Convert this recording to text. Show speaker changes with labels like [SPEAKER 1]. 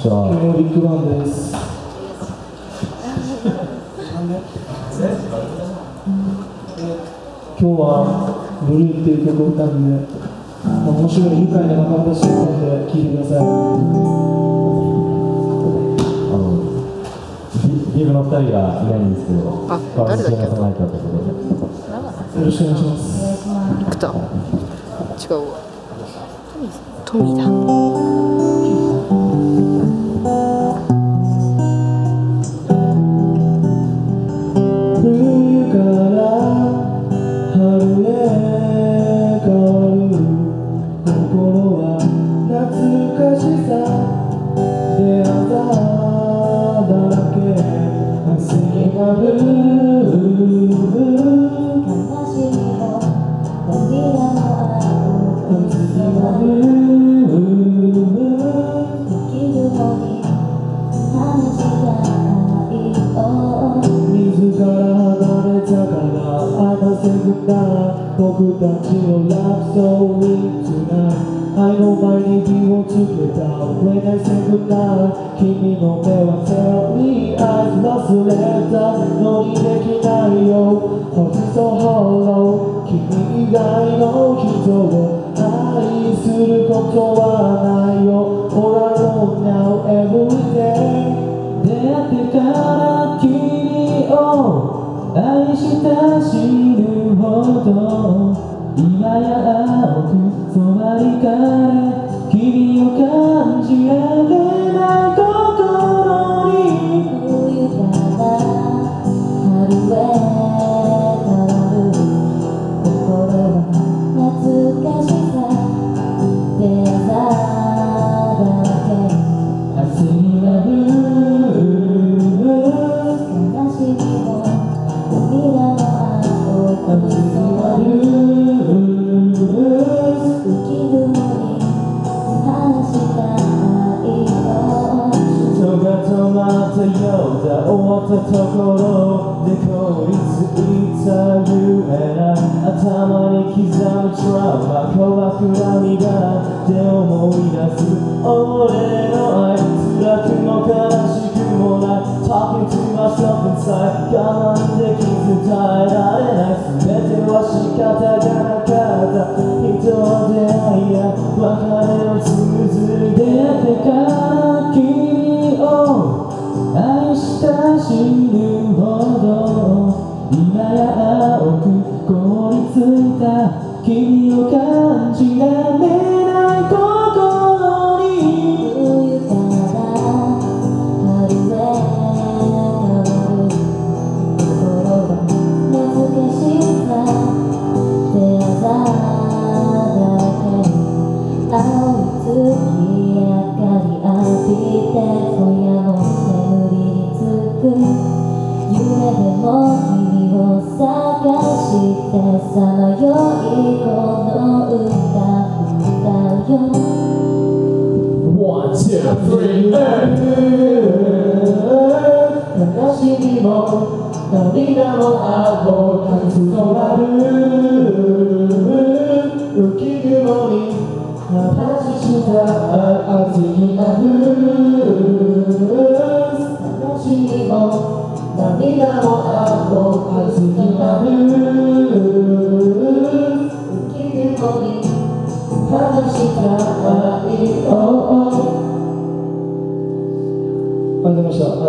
[SPEAKER 1] じゃあ
[SPEAKER 2] 今日もビッグバンです。今日はブルーっていう曲を歌うんで、まあ面白い愉快な仲間たちと歌って聴いてください。
[SPEAKER 1] あのビビブの2人がいないんですけど
[SPEAKER 3] あ
[SPEAKER 1] 代わりに
[SPEAKER 3] 誰だっけ
[SPEAKER 1] シンガーソングライターということで
[SPEAKER 2] よろしくお願いします。
[SPEAKER 3] 違うわトミーだ
[SPEAKER 2] 日
[SPEAKER 4] の
[SPEAKER 2] セグな僕たちのラブソーリー tonight 愛の前に火をつけた When I say goodnight 君の目は Tell me eyes 忘れたのにできないよ Heart is so hollow 君以外の人を愛することはないよ All alone now every day 出会ってから愛した知るほどたようだ終わったところで凍りついた夢な頭に刻むトラウマ怖く涙で思い出す俺の愛辛くも悲しくもない Talking to myself inside ついた君を感じられな
[SPEAKER 4] してさまよいこの歌歌うよ
[SPEAKER 2] One, two, three, and 悲しみも涙もあろう立ち止まる。浮き雲に話した味になる。悲しみも涙もあろう味になる
[SPEAKER 4] 浮き雲に
[SPEAKER 2] 話した。愛をありがとうございました。